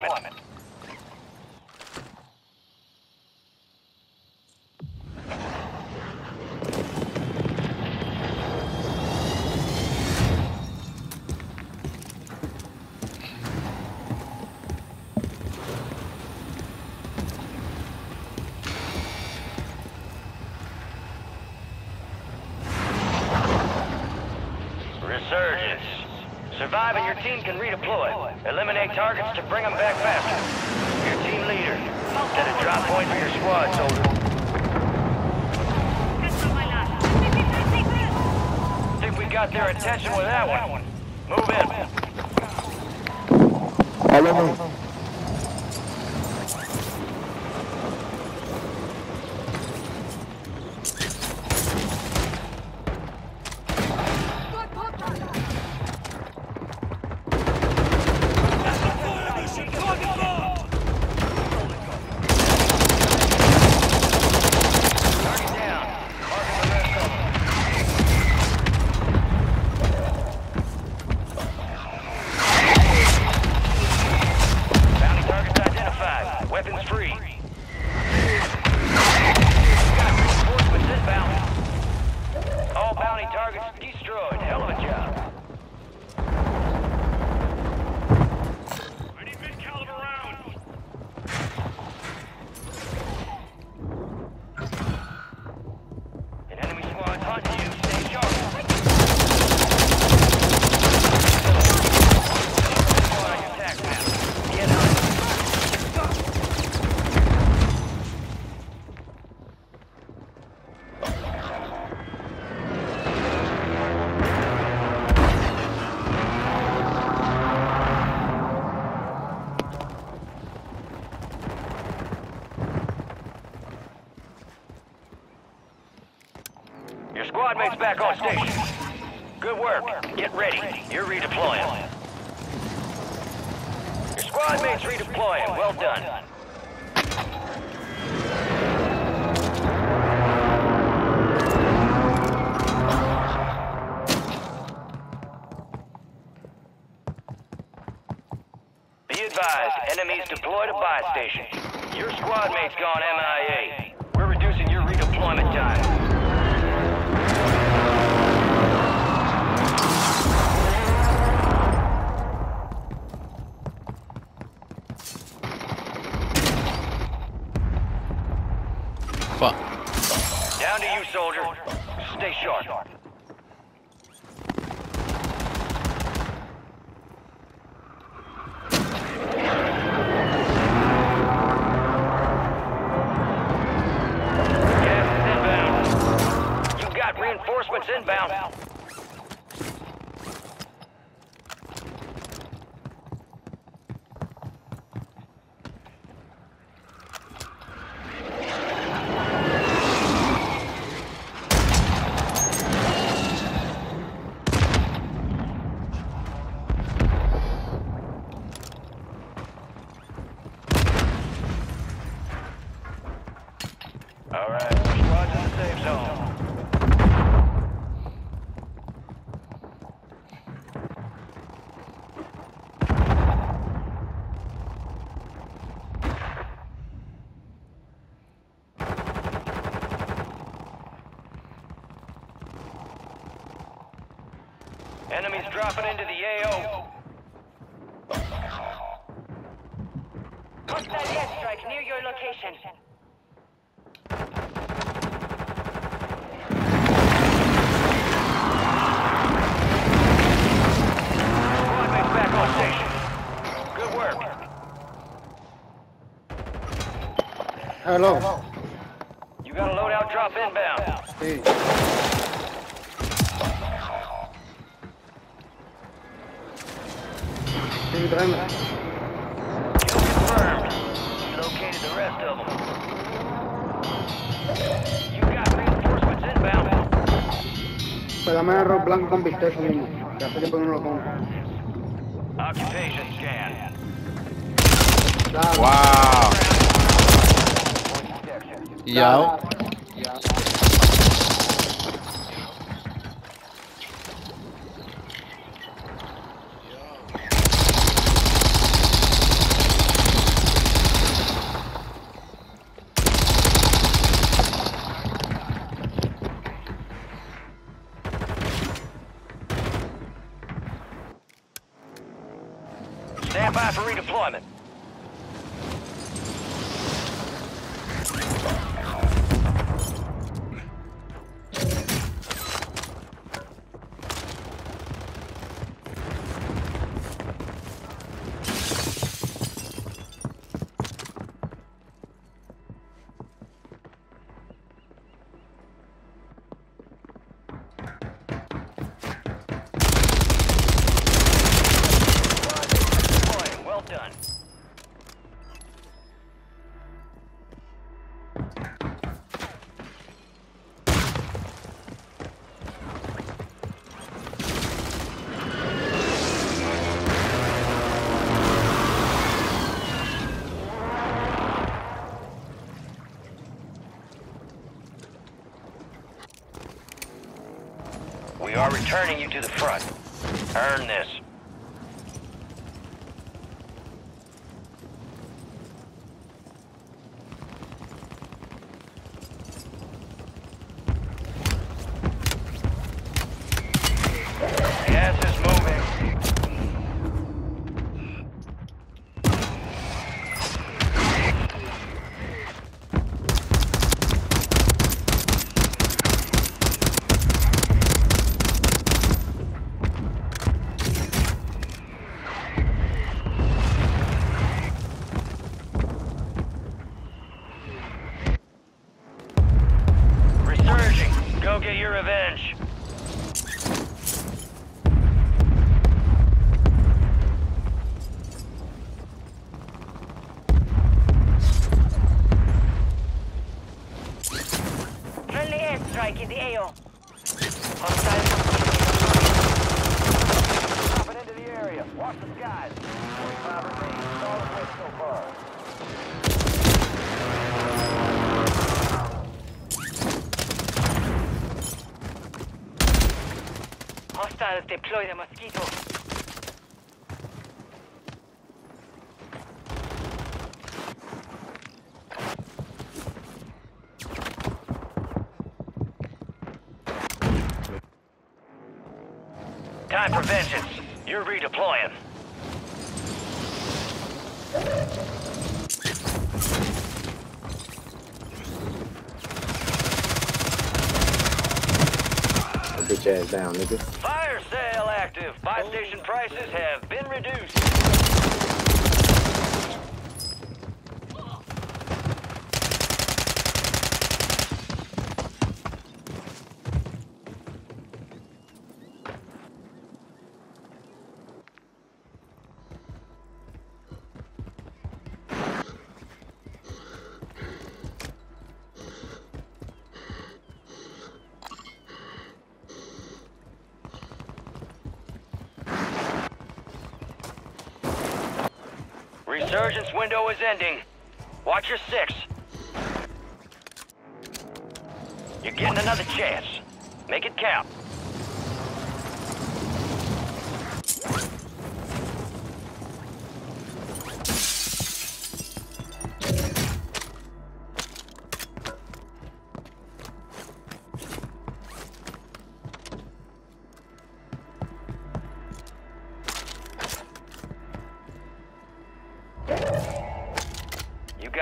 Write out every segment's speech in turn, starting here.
deployment. Resurgence. Survive and your team can redeploy. Eliminate targets to bring them back faster. Your team leader. Set a drop point for your squad, soldier. Think we got their attention with that one. Move in. Follow me. Back on station. Good work. Get ready. You're redeploying. Your squad mate's redeploying. Well done. Be advised, enemies deployed a buy station. Your squad mate's gone MIA. Fuck. Down to you, soldier. Stay sharp. Inbound. All right, squad's in the safe zone. Enemies dropping into the AO. Hostile airstrike near your location. Squad back on station. Good work. Hello. You got a loadout drop inbound. Sí. Inbound. Pues dame arroz blanco con bistec mismo. Que hace tiempo que no lo como. Occupation scan. Dale. Wow. Yo. Stand by for redeployment. We are returning you to the front. Earn this. Gas is moving. Resurging. Go get your revenge. Friendly in the AO. Hostile. Dropping into the area. Watch the skies. 45 remain. Solid hit so far. Hostiles deploy the mosquito. Time for vengeance. You're redeploying. Bitch ass down, nigga. Fire sale active. Buy station prices have been reduced. Resurgence window is ending. Watch your six. You're getting another chance. Make it count.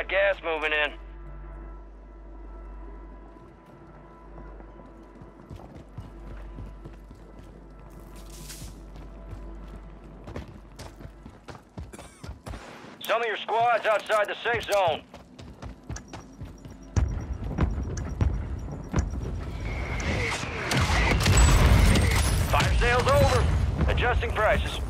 Got gas moving in. Some of your squad's outside the safe zone. Fire sale's over. Adjusting prices.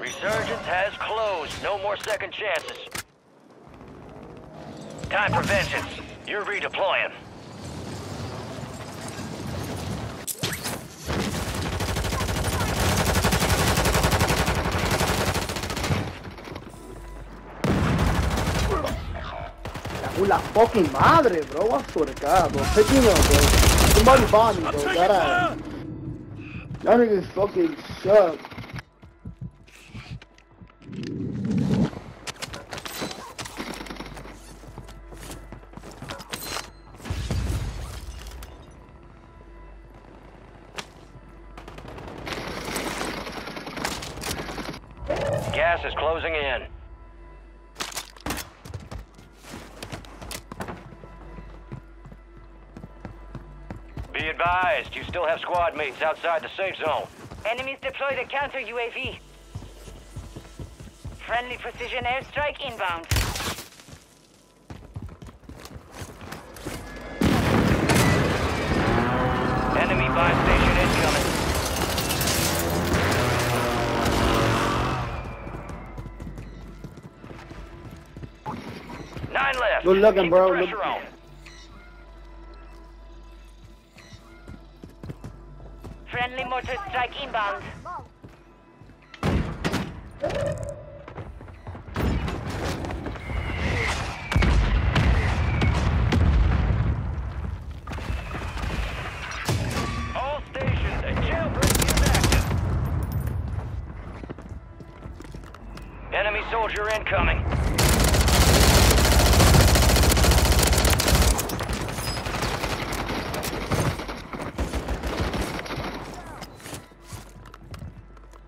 Resurgence has closed. No more second chances. Time for vengeance. You're redeploying. La fucking madre, bro. What swear to God, bro. Pick me up, bro. Somebody bomb me, bro. That ass. That nigga niggas fucking suck. Advised, you still have squad mates outside the safe zone. Enemies deploy the counter UAV. Friendly precision airstrike inbound. Enemy buy station incoming. Nine left. Good looking, Keep bro. Look- on. Mortar strike inbound. All stations, a jailbreak is active. Enemy soldier incoming.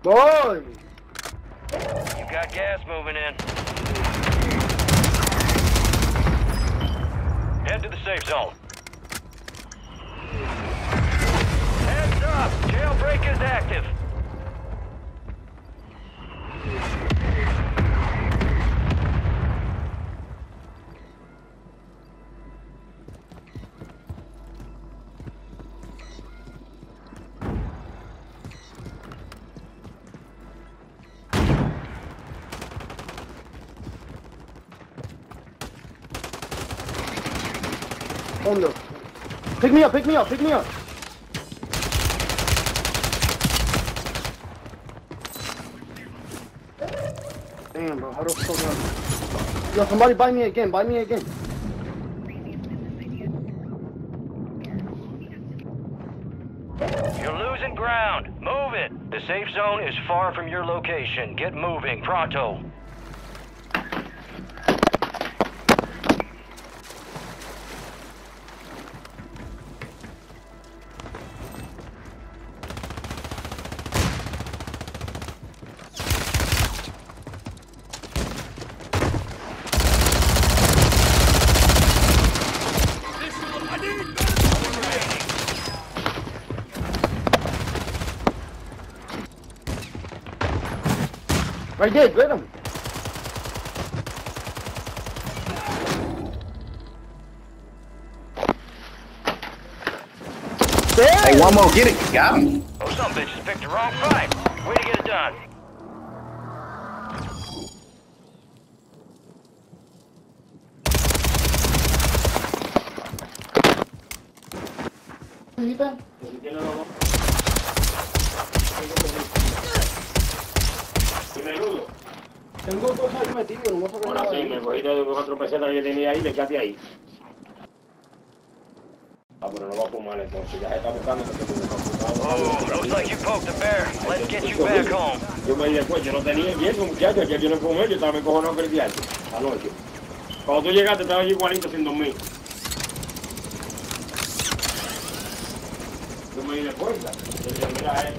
Boy! You got gas moving in. Head to the safe zone. Heads up! Jailbreak is me up, pick me up, pick me up. Damn, bro, how fuck. Yo, somebody buy me again, buy me again. You're losing ground. Move it. The safe zone is far from your location. Get moving. Pronto. Right there, get him. Damn! Hey, one more, get it. Got him. Oh, some bitches picked the wrong fight. Way to get it done. Tengo no Ahora sí, me cogí de cuatro pesetas que tenía ahí, le echaste ahí. Ah, pero no va a fumar entonces, ya se está buscando porque tú Oh, looks like you poked the bear. Let's get you back home. Yo me di después, yo no tenía yeso, muchachos, que yo no fumé, yo estaba encojonado con el diario, anoche. Cuando tú llegaste, estaba allí igualito sin dormir. Yo me di de cuenta. Yo dije, mira, eh,